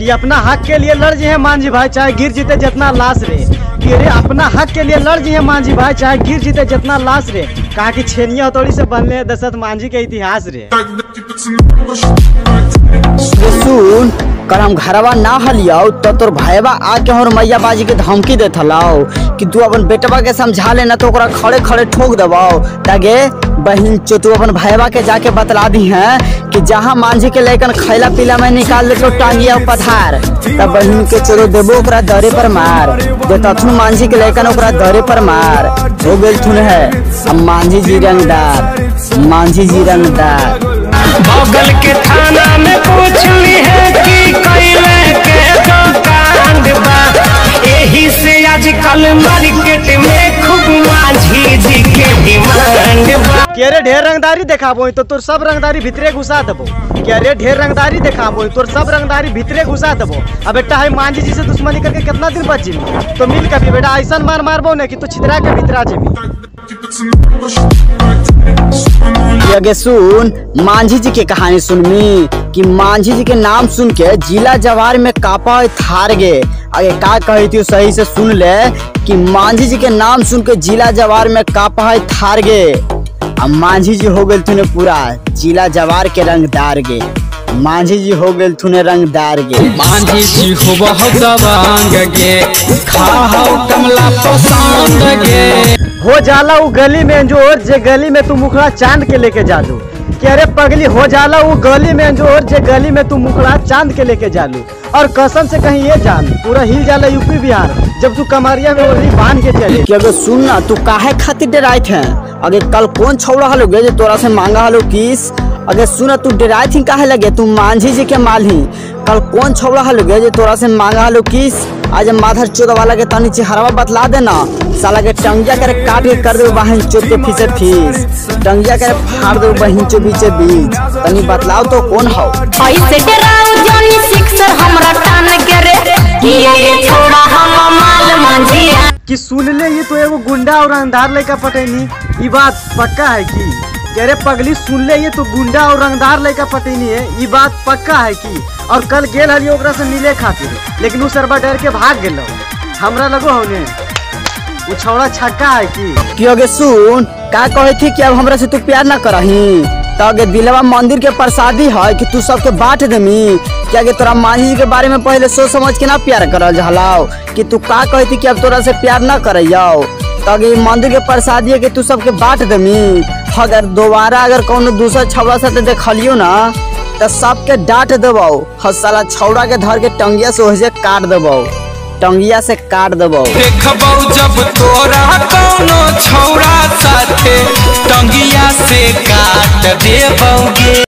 कि अपना हक के लिए लड़ जी है मांझी भाई, चाहे गिर जीते जितना लाश रे कि अपना हक के लिए लड़ जी है मांझी भाई, चाहे गिर जीते जितना लाश रे कहा कि छेनिया हथौड़ी से बनले दशरथ मांझी के इतिहास रे। सुन, कल हम घरवा ना हलियो तो तोर भाईबा आके और मैया बाजी के धमकी देत हलाओ कि तू अपन बेटवा के समझा लेना तो ओकरा खड़े खड़े ठोक दबाओ। तागे, बहन चो तू अपन भाईबा के जाके बतला दी है, कि जहाँ मांझी के लेकर खैला पीला में निकाल दे तो टांगिया पथार तब बहन के चोरो देबो, ओकरा दरे पर मार। दे तथुन मांझी के लेकर ओकरा दरे पर मार। हो गेल थुन है अब मांझी जी रंगदार मांझी जी रंगदार बगल के थाना में पूछ ली है कि कैले के तो कांड बा। एही से आजकल मार्केट में खूब माझी जी के डिमांड बा। के रे ढेर रंगदारी देखाबो तो तोर सब रंगदारी भितरे घुसा देबो। के रे ढेर रंगदारी देखाबो तोर सब रंगदारी भितरे घुसा देबो। अब बेटा है मांझी जी से दुश्मनी करके कितना दिन बच जिमी तो मिल कभी बेटा ऐसा मार मारबो ने कि तू छितरा के भितरा जेमी ये सुन, मांझी जी के कहानी सुनमी कि मांझी जी के नाम सुन के जिला जवार में कापा थार गे आगे का कही थी, सही से सुन ले, कि मांझी जी के नाम सुन के जिला जवार में कापा थार गे अब मांझी जी हो गए तूने पूरा, जिला जवार के रंगदार गे मांझी जी हो गए तूने रंगदार गे मांझी जी हो बहुत दबांग गे खाओ कमला पसंद गे हो जाला वो गली में ज़ोर जे गली में तू मुखड़ा चाँद के लेके जा दू कि अरे पगली, हो जाला वो गली में ज़ोर जे गली में तू मुखड़ा चाँद के लेके जा लू। और कसम से कहीं ये जान, पूरा हिल जाला यूपी बिहार, जब तू कमरिया में ओढ़नी बाँध के चले। कि अगर सुन ना, तू काहे खातिर डराई थे अगर कल कौन छौड़ा हलो गे तोरा से मांगा हलो किस? अगर सुन तू डराइत थी काहे लगे? तू मांझी जी के माल ही कल कौन छौड़ा हलो गे जे तोरा से मांगा हलो किस? आज माधर चोद वाला के तनी चेहरवा बतला देना। साला के टंगिया करे काट के कर दो बहन चोद के फीसे फ़ीस। टंगिया करे फाड़ दो बहन चो बीचे बीच। तनी बतलाओ तो कौन हो? ऐसे डराओ जानी सिक्सर हमरा टान के रे कि ये छोड़ा हम माल मंझिया कि सुन ले ये तो एगो गुंडा और रंगदार लड़का पटेनी। ये बात पक्का है कि? कह रे पगली, सुन ले, ये तो गुंडा और रंगदार लड़का पटेनी है। ये बात पक्का है कि और कल गेल ओकरा से मिले खातिर। लेकिन उ सरबा डर के भाग गेलो। हमरा लगो होने, उ छौड़ा छक्का है कि। कि अगे सुन, का कहे थी कि अब हमरा से तू प्यार ना करही? तो अगे दिलवा मंदिर के प्रसादी है कि तू सबके बांट देमी? कि अगे तोरा मांझी जी के बारे में पहले सोच समझ के ना प्यार करल जहलाओ कि तू का कहे थी कि अब तोरा से प्यार ना करैयो? तो अगे मंदिर के प्रसादी कि तू सबके बांट देमी। अगर दोबारा अगर कौनो दूसरा छौड़ा से देखलियो ना तो सबके डांट देबो ह साला छौड़ा के धर के टंगिया से ओहिजे काट देबो टंगिया से काट देबो देखबौ जब तोरा कौनो छौड़ा साथे, टंगिया से काट देबौगे।